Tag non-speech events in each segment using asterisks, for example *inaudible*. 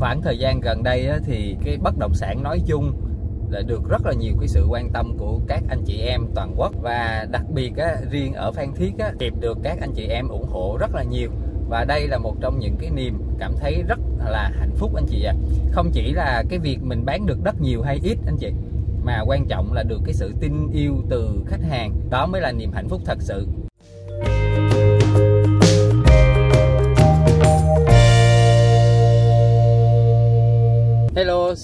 khoảng thời gian gần đây á, thì cái bất động sản nói chung là được rất là nhiều cái sự quan tâm của các anh chị em toàn quốc. Và đặc biệt á, riêng ở Phan Thiết á, kịp được các anh chị em ủng hộ rất là nhiều. Và đây là một trong những cái niềm cảm thấy rất là hạnh phúc anh chị ạ. À. không chỉ là cái việc mình bán được đất nhiều hay ít anh chị mà quan trọng là được cái sự tin yêu từ khách hàng. Đó mới là niềm hạnh phúc thật sự.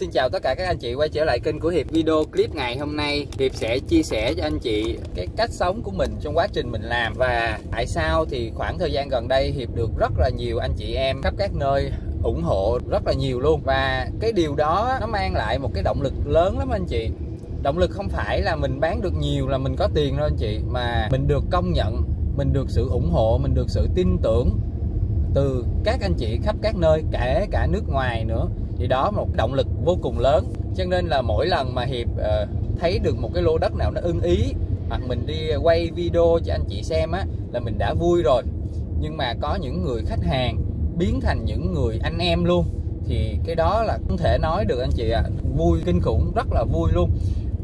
Xin chào tất cả các anh chị quay trở lại kênh của Hiệp Video clip ngày hôm nay. Hiệp sẽ chia sẻ cho anh chị cái cách sống của mình trong quá trình mình làm. Và tại sao thì khoảng thời gian gần đây Hiệp được rất là nhiều anh chị em khắp các nơi ủng hộ rất là nhiều luôn. Và cái điều đó nó mang lại một cái động lực lớn lắm anh chị. Động lực không phải là mình bán được nhiều là mình có tiền đâu anh chị Mà mình được công nhận, mình được sự ủng hộ, mình được sự tin tưởng từ các anh chị khắp các nơi kể cả nước ngoài nữa. Thì đó một động lực vô cùng lớn. Cho nên là mỗi lần mà hiệp uh, thấy được một cái lô đất nào nó ưng ý hoặc mình đi quay video cho anh chị xem á là mình đã vui rồi. Nhưng mà có những người khách hàng biến thành những người anh em luôn thì cái đó là không thể nói được anh chị ạ. À. vui kinh khủng rất là vui luôn.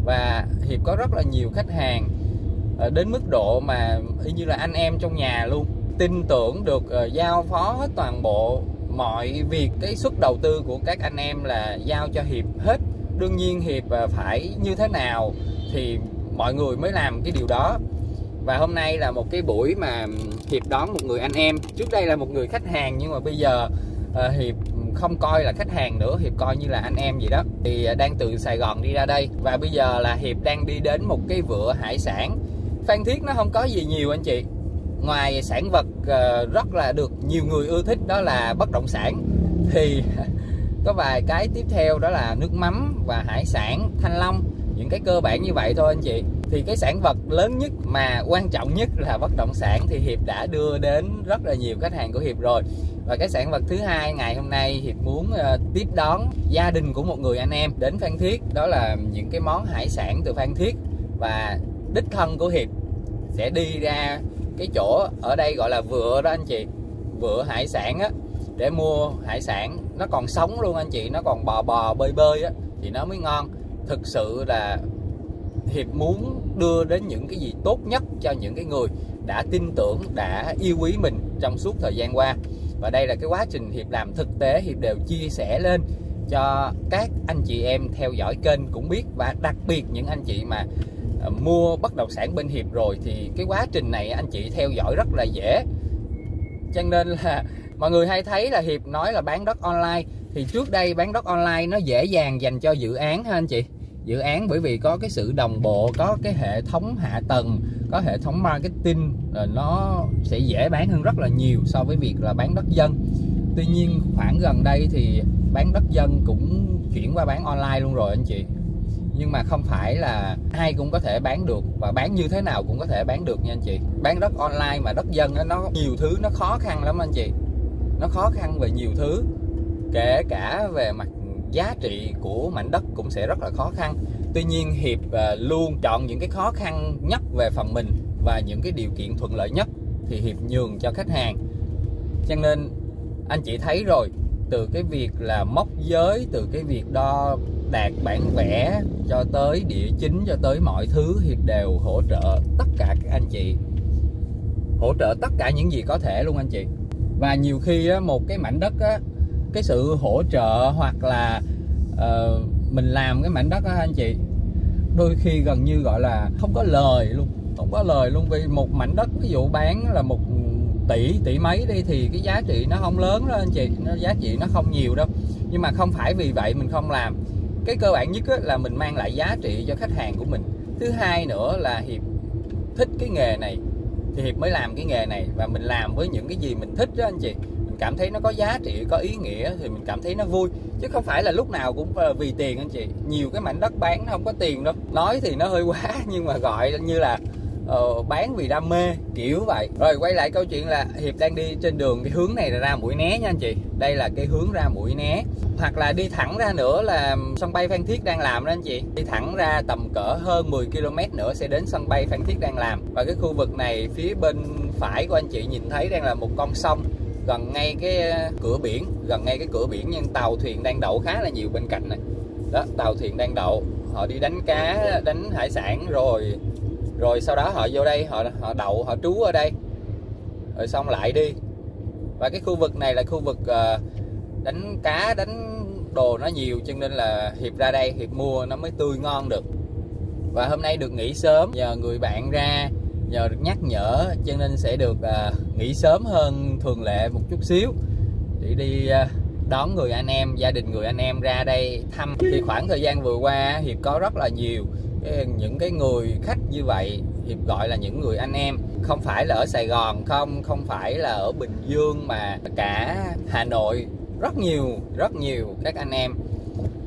Và hiệp có rất là nhiều khách hàng ờ, đến mức độ mà y như là anh em trong nhà luôn. Tin tưởng được ờ, giao phó hết toàn bộ mọi việc cái suất đầu tư của các anh em là giao cho hiệp hết. Đương nhiên hiệp à, phải như thế nào thì mọi người mới làm cái điều đó. Và hôm nay là một cái buổi mà hiệp đón một người anh em. Trước đây là một người khách hàng nhưng mà bây giờ uh, hiệp không coi là khách hàng nữa hiệp coi như là anh em gì đó. Thì à, đang từ sài gòn đi ra đây. Và bây giờ là hiệp đang đi đến một cái vựa hải sản. Phan thiết nó không có gì nhiều anh chị ngoài sản vật ờ, rất là được nhiều người ưa thích đó là bất động sản. Thì *laughs* có vài cái tiếp theo đó là nước mắm và hải sản thanh long. Những cái cơ bản như vậy thôi anh chị. Thì cái sản vật lớn nhất mà quan trọng nhất là bất động sản thì hiệp đã đưa đến rất là nhiều khách hàng của hiệp rồi. Và cái sản vật thứ hai ngày hôm nay hiệp muốn uh, tiếp đón gia đình của một người anh em đến phan thiết. Đó là những cái món hải sản từ phan thiết. Và đích thân của hiệp sẽ đi ra cái chỗ ở đây gọi là vựa đó anh chị vựa hải sản á, để mua hải sản. Nó còn sống luôn anh chị, nó còn bò bò, bơi bơi á, thì nó mới ngon. Thực sự là hiệp muốn đưa đến những cái gì tốt nhất cho những cái người đã tin tưởng, đã yêu quý mình trong suốt thời gian qua. Và đây là cái quá trình hiệp làm thực tế, hiệp đều chia sẻ lên cho các anh chị em theo dõi kênh cũng biết. Và đặc biệt những anh chị mà À, mua bất động sản bên hiệp rồi thì cái quá trình này anh chị theo dõi rất là dễ. Cho nên là *laughs* mọi người hay thấy là hiệp nói là bán đất online. Thì trước đây bán đất online nó dễ dàng dành cho dự án ha anh chị? Dự án bởi vì có cái sự đồng bộ, có cái hệ thống hạ tầng, có hệ thống marketing là nó sẽ dễ bán hơn rất là nhiều so với việc là bán đất dân. Tuy nhiên khoảng gần đây thì bán đất dân cũng chuyển qua bán online luôn rồi anh chị nhưng mà không phải là ai cũng có thể bán được. Và bán như thế nào cũng có thể bán được nha anh chị. Bán đất online mà đất dân đó, nó nhiều thứ nó khó khăn lắm anh chị. Nó khó khăn về nhiều thứ. Kể cả về mặt giá trị của mảnh đất cũng sẽ rất là khó khăn. Tuy nhiên hiệp à, luôn chọn những cái khó khăn nhất về phần mình và những cái điều kiện thuận lợi nhất thì hiệp nhường cho khách hàng. Cho nên anh chị thấy rồi từ cái việc là móc giới từ cái việc đo đạt bản vẽ cho tới địa chính cho tới mọi thứ thì đều hỗ trợ tất cả các anh chị. Hỗ trợ tất cả những gì có thể luôn anh chị. Và nhiều khi á, một cái mảnh đất á, cái sự hỗ trợ hoặc là uh, mình làm cái mảnh đất á, anh chị đôi khi gần như gọi là không có lời luôn không có lời luôn. Vì một mảnh đất ví dụ bán là một tỷ tỷ mấy đi thì cái giá trị nó không lớn đó anh chị nó giá trị nó không nhiều đâu. Nhưng mà không phải vì vậy mình không làm cái cơ bản nhất là mình mang lại giá trị cho khách hàng của mình. Thứ hai nữa là hiệp thích cái nghề này, thì hiệp mới làm cái nghề này. Và mình làm với những cái gì mình thích đó anh chị. Mình cảm thấy nó có giá trị, có ý nghĩa, thì mình cảm thấy nó vui. Chứ không phải là lúc nào cũng ờ, vì tiền anh chị. Nhiều cái mảnh đất bán nó không có tiền đâu. Nói thì nó hơi quá, *laughs* nhưng mà gọi như là uh, bán vì đam mê kiểu vậy. Rồi quay lại câu chuyện là hiệp đang đi trên đường cái hướng này là ra mũi né nha anh chị. Đây là cái hướng ra mũi né. Hoặc là đi thẳng ra nữa là sân bay Phan Thiết đang làm đó anh chị. Đi thẳng ra tầm cỡ hơn 10 km nữa sẽ đến sân bay Phan Thiết đang làm. Và cái khu vực này phía bên phải của anh chị nhìn thấy đang là một con sông gần ngay cái ờ, cửa biển gần ngay cái cửa biển nhưng tàu thuyền đang đậu khá là nhiều bên cạnh này. Đó tàu thuyền đang đậu. Họ đi đánh cá đánh hải sản rồi rồi sau đó họ vô đây họ họ đậu họ trú ở đây. Rồi xong lại đi. Và cái khu vực này là khu vực uh, đánh cá đánh đồ nó nhiều cho nên là hiệp ra đây hiệp mua nó mới tươi ngon được. Và hôm nay được nghỉ sớm nhờ người bạn ra nhờ được nhắc nhở cho nên sẽ được uh, nghỉ sớm hơn thường lệ một chút xíu. Để đi uh, đón người anh em gia đình người anh em ra đây thăm. Thì khoảng thời gian vừa qua hiệp có rất là nhiều những cái người khách như vậy hiệp gọi là những người anh em. Không phải là ở sài gòn, không không phải là ở bình dương mà cả hà nội. Rất nhiều rất nhiều các anh em.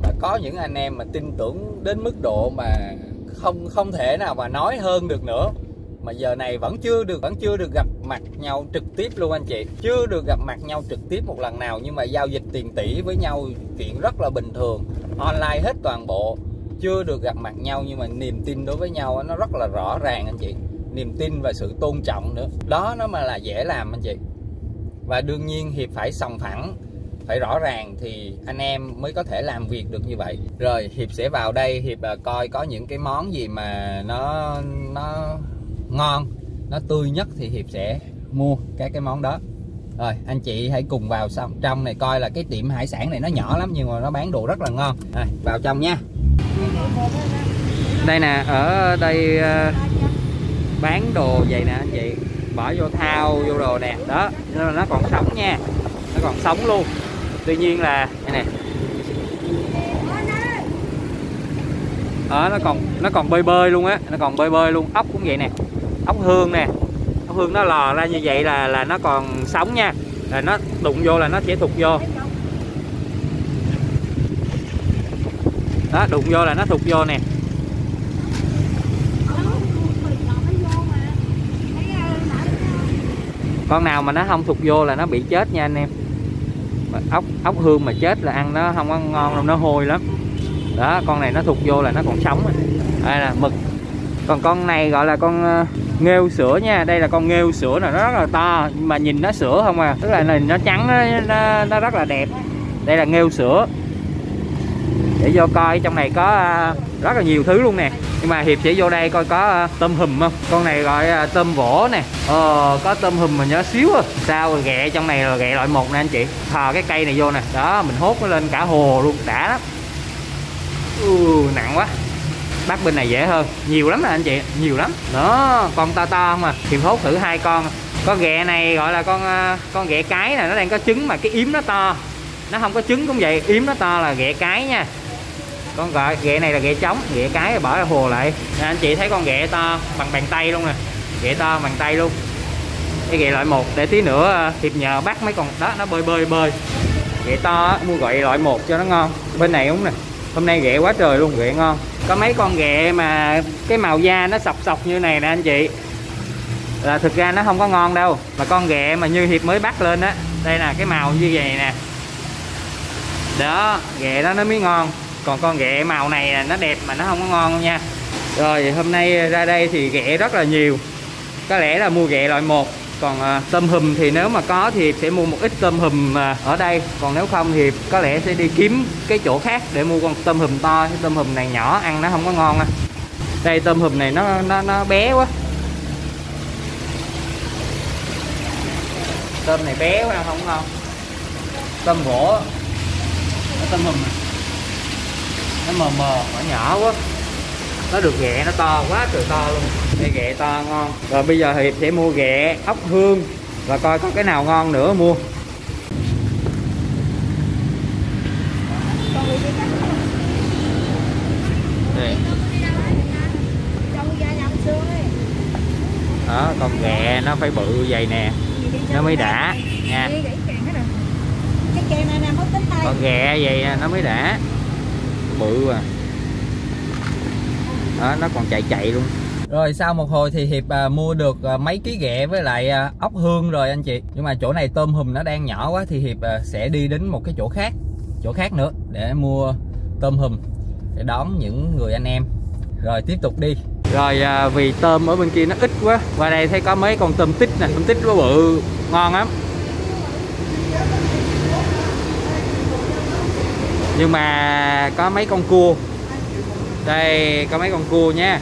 Và có những anh em mà tin tưởng đến mức độ mà không không thể nào mà nói hơn được nữa. Mà giờ này vẫn chưa được, vẫn chưa được gặp mặt nhau trực tiếp luôn anh chị. Chưa được gặp mặt nhau trực tiếp một lần nào, nhưng mà giao dịch tiền tỷ với nhau chuyện rất là bình thường. Online hết toàn bộ chưa được gặp mặt nhau nhưng mà niềm tin đối với nhau nó rất là rõ ràng anh chị. Niềm tin và sự tôn trọng nữa. Đó, nó mà là dễ làm anh chị. Và đương nhiên hiệp phải sòng phẳng, phải rõ ràng thì anh em mới có thể làm việc được như vậy. Rồi, hiệp sẽ vào đây, hiệp à, coi có những cái món gì mà nó nó ngon, nó tươi nhất thì hiệp sẽ mua các cái món đó. Rồi, anh chị hãy cùng vào xong. Trong này coi là cái tiệm hải sản này nó nhỏ lắm nhưng mà nó bán đồ rất là ngon. Rồi, vào trong nha đây nè ở đây uh, bán đồ vậy nè anh chị. Bỏ vô thao vô đồ nè. Đó nên nó còn sống nha. Nó còn sống luôn. Tuy nhiên là đây nè. Đó nó còn nó còn bơi bơi luôn á. Nó còn bơi bơi luôn. Ốc cũng vậy nè. Ốc hương nè. Ốc hương nó lò ra như vậy là là nó còn sống nha. Là nó đụng vô là nó sẽ thụt vô. Đó đụng vô là nó thụt vô nè. Con nào mà nó không thụt vô là nó bị chết nha anh em. Ốc ốc hương mà chết là ăn nó không có ngon đâu nó hôi lắm. Đó con này nó thụt vô là nó còn sống đây là mực. Còn con này gọi là con ờ, nghêu sữa nha. Đây là con nghêu sữa là nó rất là to nhưng mà nhìn nó sữa không à. Tức là nó trắng nó, nó, nó rất là đẹp. Đây là nghêu sữa để vô coi trong này có à, rất là nhiều thứ luôn nè. Nhưng mà hiệp sẽ vô đây coi có à, tôm hùm không? Con này gọi à, tôm vỗ nè. Ờ có tôm hùm mà nhớ xíu à sao rồi ghẹ trong này là ghẹ loại một nè anh chị. Thò cái cây này vô nè. Đó mình hốt nó lên cả hồ luôn đã lắm. Ừ, nặng quá. Bắt bên này dễ hơn. Nhiều lắm nè anh chị nhiều lắm. Đó con to to không à thì hốt thử hai con. Con ghẹ này gọi là con con ghẹ cái nè nó đang có trứng mà cái yếm nó to. Nó không có trứng cũng vậy yếm nó to là ghẹ cái nha con gọi ghẹ này là ghẹ trống ghẹ cái bỏ ra hồ lại. Nên anh chị thấy con ghẹ to bằng bàn tay luôn nè. Ghẹ to bằng tay luôn. Cái ghẹ loại một, để tí nữa à, thiệp nhờ bắt mấy con đó, nó bơi bơi bơi. Ghẹ to mua gọi loại một cho nó ngon. Bên này cũng nè. Hôm nay ghẹ quá trời luôn ghẹ ngon. Có mấy con ghẹ mà cái màu da nó sọc sọc như này nè, anh chị. Là thực ra nó không có ngon đâu, mà con ghẹ mà như hiệp mới bắt lên á, đây là cái màu như vậy nè. Đó ghẹ đó nó mới ngon còn con ghẹ màu này nó đẹp mà nó không có ngon nha. Rồi hôm nay ra đây thì ghẹ rất là nhiều. Có lẽ là mua ghẹ loại một. Còn à, tôm hùm thì nếu mà có thì sẽ mua một ít tôm hùm à, ở đây. Còn nếu không thì có lẽ sẽ đi kiếm cái chỗ khác để mua con tôm hùm to. Cái tôm hùm này nhỏ ăn nó không có ngon à. đây tôm hùm này nó nó nó bé quá. Tôm này bé quá không ngon. Tôm gỗ. Tôm hùm này nó mờ mờ nhỏ nhỏ quá. Nó được ghẹ nó to quá trời to luôn. Đây ghẹ to ngon. Rồi bây giờ thì sẽ mua ghẹ ốc hương. Và coi có cái nào ngon nữa mua. Đây. đó con ghẹ nó phải bự vậy nè. Nó mới đã nha. Con ghẹ vậy nó mới đã bự à đó nó còn chạy chạy luôn. Rồi sau một hồi thì hiệp à, mua được à, mấy ký ghẹ với lại à, ốc hương rồi anh chị. Nhưng mà chỗ này tôm hùm nó đang nhỏ quá thì hiệp à, sẽ đi đến một cái chỗ khác chỗ khác nữa để mua tôm hùm để đón những người anh em. Rồi tiếp tục đi. Rồi à, vì tôm ở bên kia nó ít quá. Qua đây thấy có mấy con tôm tích nè. Tôm tích nó bự ngon lắm nhưng mà có mấy con cua. Đây, có mấy con cua nha.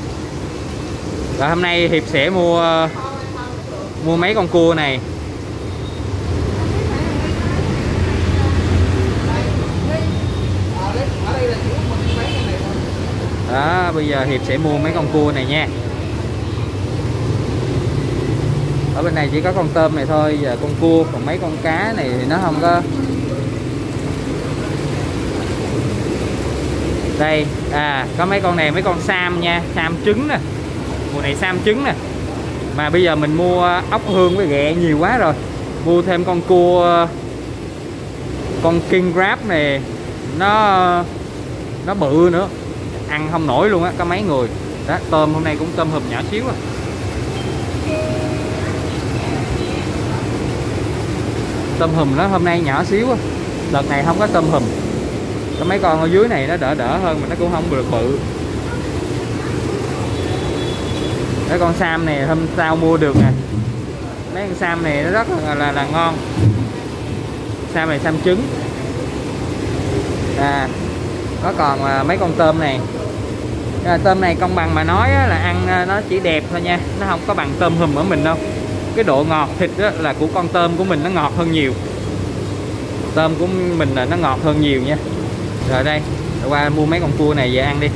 Và hôm nay hiệp sẽ mua mua mấy con cua này. Đó, bây giờ hiệp sẽ mua mấy con cua này nha. Ở bên này chỉ có con tôm này thôi, giờ con cua, còn mấy con cá này thì nó không có đây à có mấy con này, mấy con sam nha, sam trứng nè. Mùa này sam trứng nè. Mà bây giờ mình mua ốc hương với ghẹ nhiều quá rồi. Mua thêm con cua, con king crab này, nó nó bự nữa. Ăn không nổi luôn á, có mấy người. Đó, tôm hôm nay cũng tôm hùm nhỏ xíu à tôm hùm nó hôm nay nhỏ xíu á. Đợt này không có tôm hùm có mấy con ở dưới này nó đỡ đỡ hơn mà nó cũng không được bự. Cái con sam này hôm sau mua được nè. Mấy con sam này nó rất là là, là ngon. Sam này sam trứng. À có còn à, mấy con tôm này. À, tôm này công bằng mà nói á, là ăn à, nó chỉ đẹp thôi nha. Nó không có bằng tôm hùm ở mình đâu. Cái độ ngọt thịt á, là của con tôm của mình nó ngọt hơn nhiều. Tôm của mình là nó ngọt hơn nhiều nha rồi đây qua mua mấy con cua này về ăn đi.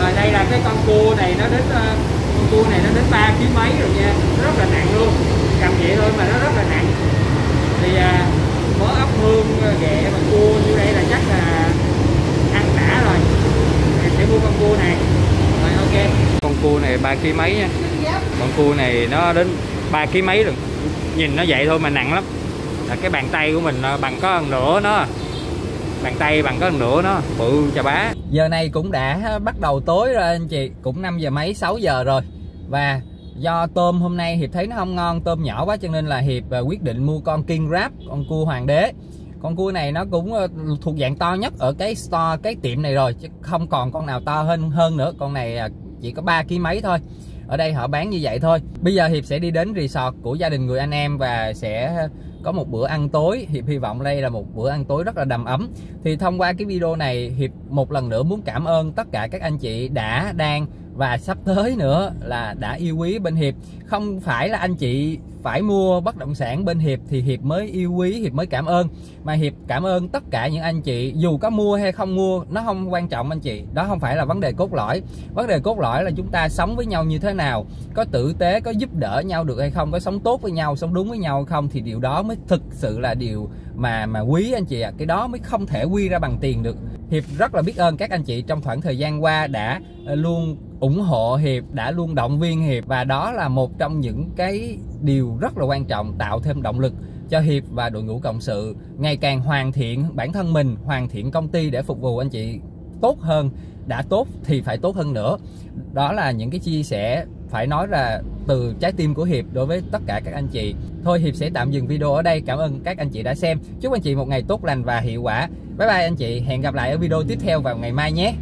Rồi đây là cái con cua này nó đến uh, con cua này nó đến ba kg mấy rồi nha. Nó rất là nặng luôn cầm vậy thôi mà nó rất là nặng. Thì uh, mớ ốc hương ghẹ và cua như đây là chắc là ăn đã rồi. Mình sẽ mua con cua này. Rồi ok. Con cua này ba kg mấy nha. Con cua này nó đến ba kg mấy rồi. Nhìn nó vậy thôi mà nặng lắm. Là cái bàn tay của mình bằng có hơn nửa nó bàn tay bằng có nửa nó, bự chà bá. Giờ này cũng đã bắt đầu tối rồi anh chị, cũng 5 giờ mấy 6 giờ rồi. Và do tôm hôm nay hiệp thấy nó không ngon, tôm nhỏ quá cho nên là hiệp à, quyết định mua con king rap, con cua hoàng đế. Con cua này nó cũng à, thuộc dạng to nhất ở cái store, cái tiệm này rồi, chứ không còn con nào to hơn hơn nữa. Con này à, chỉ có ba ký mấy thôi. Ở đây họ bán như vậy thôi. Bây giờ hiệp sẽ đi đến resort của gia đình người anh em và sẽ có một bữa ăn tối. Hiệp hy vọng đây là một bữa ăn tối rất là đầm ấm. Thì thông qua cái video này, hiệp một lần nữa muốn cảm ơn tất cả các anh chị đã, đang và sắp tới nữa là đã yêu quý bên hiệp. Không phải là anh chị phải mua bất động sản bên hiệp thì hiệp mới yêu quý, hiệp mới cảm ơn. Mà hiệp cảm ơn tất cả những anh chị, dù có mua hay không mua, nó không quan trọng anh chị. Đó không phải là vấn đề cốt lõi. Vấn đề cốt lõi là chúng ta sống với nhau như thế nào, có tử tế, có giúp đỡ nhau được hay không, có sống tốt với nhau, sống đúng với nhau hay không thì điều đó mới thực sự là điều mà mà quý anh chị ạ. À. cái đó mới không thể quy ra bằng tiền được hiệp rất là biết ơn các anh chị trong khoảng thời gian qua đã ờ, luôn ủng hộ hiệp, đã luôn động viên hiệp và đó là một trong những cái điều rất là quan trọng tạo thêm động lực cho hiệp và đội ngũ cộng sự ngày càng hoàn thiện bản thân mình, hoàn thiện công ty để phục vụ anh chị tốt hơn, đã tốt thì phải tốt hơn nữa. Đó là những cái chia sẻ phải nói là từ trái tim của hiệp đối với tất cả các anh chị. Thôi hiệp sẽ tạm dừng video ở đây. Cảm ơn các anh chị đã xem. Chúc anh chị một ngày tốt lành và hiệu quả. Bye bye anh chị. Hẹn gặp lại ở video tiếp theo vào ngày mai nhé.